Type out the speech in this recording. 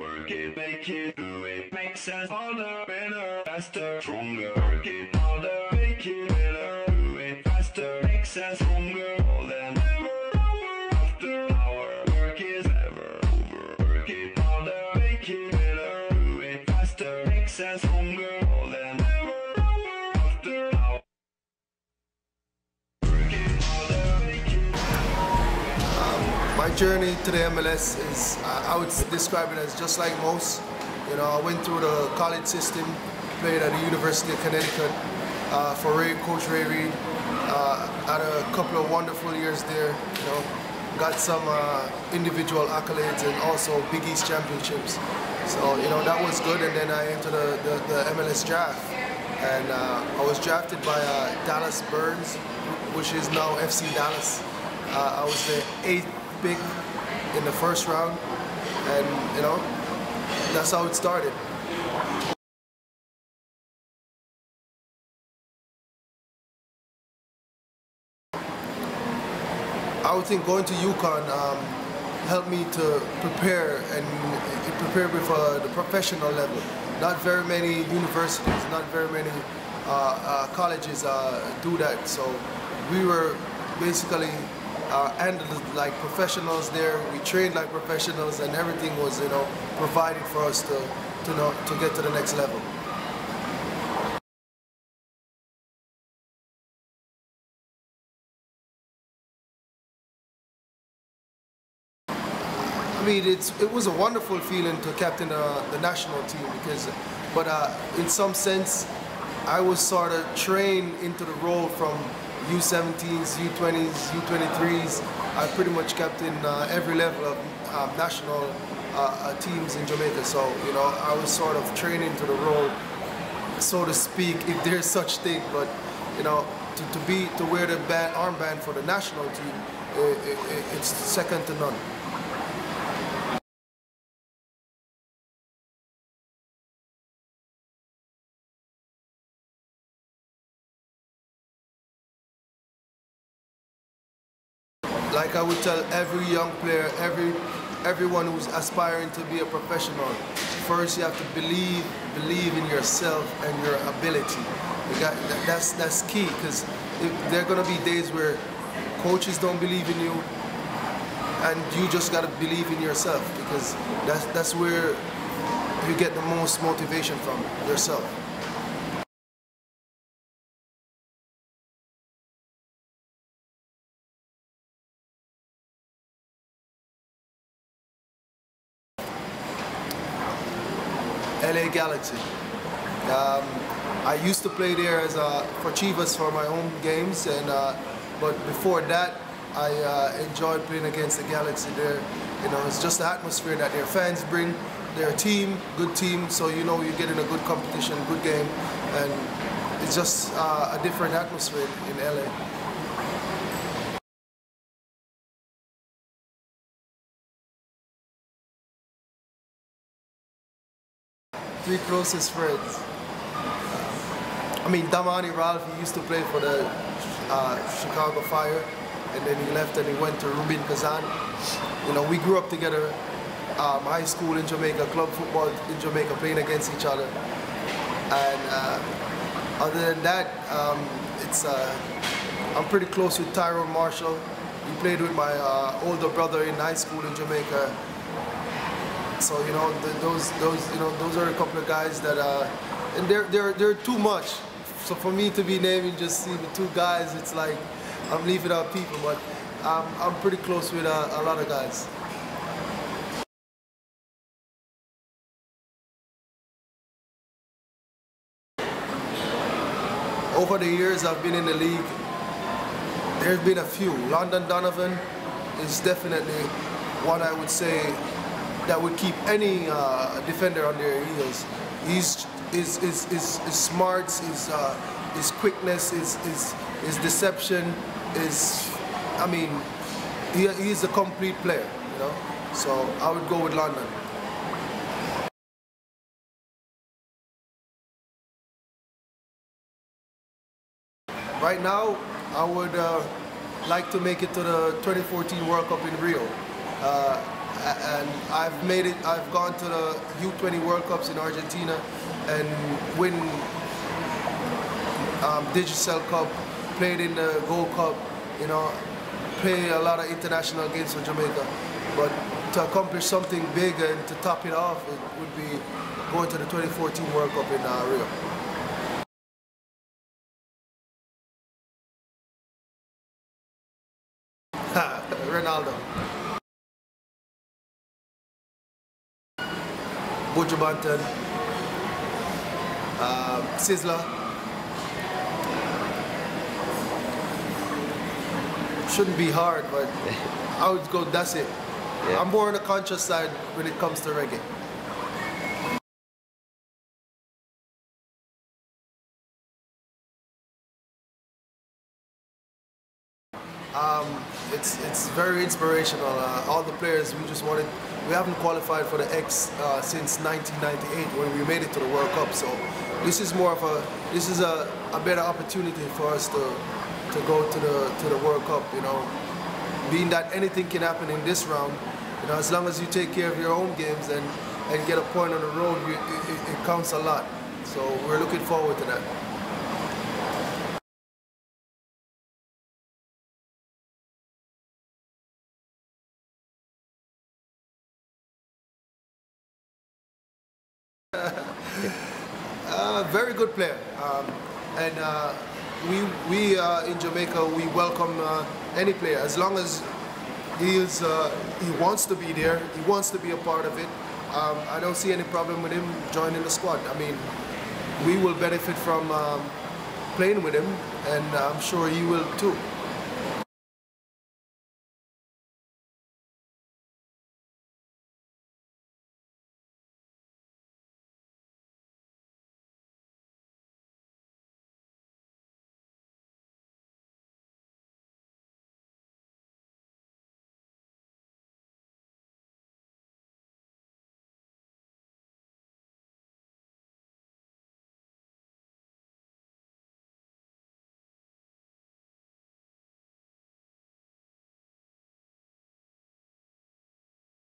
Work it, make it, do it, makes us harder, better, faster, stronger. Work it harder, make it better, do it faster, makes us stronger. More than ever, hour after hour. Work is ever over. Work it harder, make it better, do it faster, makes us stronger. My journey to the MLS is, I would describe it as just like most. You know, I went through the college system, played at the University of Connecticut uh, for Ray, Coach Ray Reid. Uh, had a couple of wonderful years there. You know, got some uh, individual accolades and also Big East championships. So you know that was good. And then I entered the, the, the MLS draft, and uh, I was drafted by uh, Dallas Burns, which is now FC Dallas. Uh, I was the eighth pick in the first round, and you know, that's how it started. I would think going to UConn um, helped me to prepare and prepare prepared me for the professional level. Not very many universities, not very many uh, uh, colleges uh, do that. So we were basically uh, like professionals there. We trained like professionals, and everything was you know provided for us to to know to get to the next level. I mean, it's it was a wonderful feeling to captain uh, the national team because, but uh, in some sense, I was sort of trained into the role from U17s, U20s, U23s. I pretty much captain uh, every level of um, national uh, uh, teams in Jamaica. So you know, I was sort of trained into the role, so to speak, if there's such thing. But you know, to, to be to wear the band, armband for the national team, i i it's second to none. Like I would tell every young player, every everyone who's aspiring to be a professional, first you have to believe believe in yourself and your ability. You got, that, that's that's key because there are gonna be days where coaches don't believe in you, and you just gotta believe in yourself because that's that's where you get the most motivation from yourself. LA Galaxy. Um, I used to play there as a, for Chivas for my home games, and uh, but before that, I uh, enjoyed playing against the Galaxy there. You know, it's just the atmosphere that their fans bring. Their team, good team, so you know you're getting a good competition, good game, and it's just uh, a different atmosphere in LA. Three closest friends. I mean, Damani Ralph, he used to play for the uh, Chicago Fire, and then he left and he went to Rubin Kazan. You know, we grew up together, um, high school in Jamaica, club football in Jamaica, playing against each other. And uh, other than that, um, it's uh, I'm pretty close with Tyrone Marshall. He played with my uh, older brother in high school in Jamaica. So you know, th those those you know those are a couple of guys that uh, and they're they're they're too much. So for me to be naming just see the two guys, it's like I'm leaving out people, but um, I'm pretty close with uh, a lot of guys. Over the years I've been in the league, there's been a few. Landon Donovan is definitely one I would say that would keep any uh, defender on their heels. He's his, his, his, his smarts, his, uh, his quickness, his, his, his deception, is, I mean, he, he's a complete player, you know? So I would go with Landon. Right now, I would uh, like to make it to the 2014 World Cup in Rio. Uh, and I've made it. I've gone to the U20 World Cups in Argentina and win um, Digicel Cup, played in the Gold Cup, you know, play a lot of international games for Jamaica. But to accomplish something big and to top it off, it would be going to the 2014 World Cup in uh, Rio. Ronaldo. Buju Banton. Uh, Sizzla. Shouldn't be hard, but I would go, that's it. Yeah. I'm more on the conscious side when it comes to reggae. Um, it's it's very inspirational. Uh, all the players we just wanted. We haven't qualified for the X uh, since 1998 when we made it to the World Cup. So this is more of a this is a, a better opportunity for us to to go to the to the World Cup. You know, being that anything can happen in this round. You know, as long as you take care of your own games and and get a point on the road, you, it, it, it counts a lot. So we're looking forward to that. Uh, very good player, um, and uh, we we uh, in Jamaica we welcome uh, any player as long as he is uh, he wants to be there, he wants to be a part of it. Um, I don't see any problem with him joining the squad. I mean, we will benefit from um, playing with him, and I'm sure he will too.